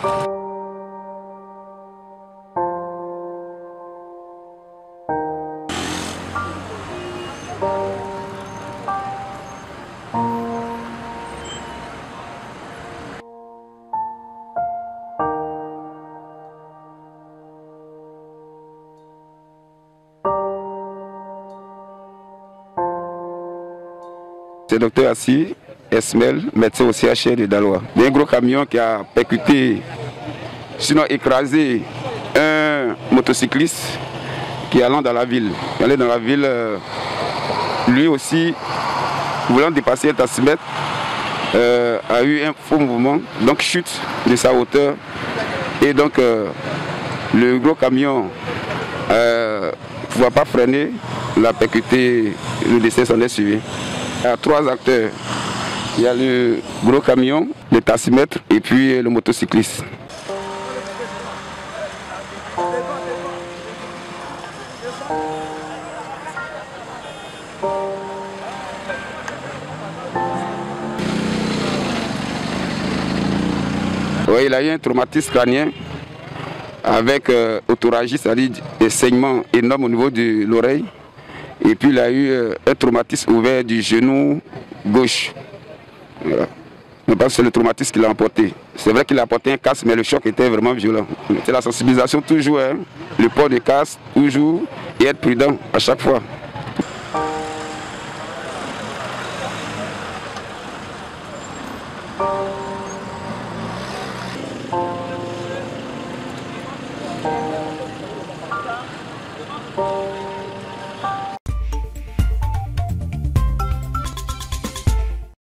C'est docteur assis. Esmel, médecin au CHR de Dalois. Il y a un gros camion qui a percuté, sinon écrasé, un motocycliste qui allant dans la ville. Il allait dans la ville, euh, lui aussi, voulant dépasser un tassimètre, euh, a eu un faux mouvement, donc chute de sa hauteur. Et donc euh, le gros camion ne pouvait pas freiner, l'a percuté, le décès s'en est suivi. Il y a trois acteurs. Il y a le gros camion, le tassimètre et puis le motocycliste. Oui, il a eu un traumatisme crânien avec euh, c'est-à-dire des saignements énormes au niveau de l'oreille. Et puis il a eu euh, un traumatisme ouvert du genou gauche. Je pense que c'est le traumatisme qu'il a emporté. C'est vrai qu'il a apporté un casque, mais le choc était vraiment violent. C'est la sensibilisation toujours, hein. le port de casque, toujours, et être prudent à chaque fois.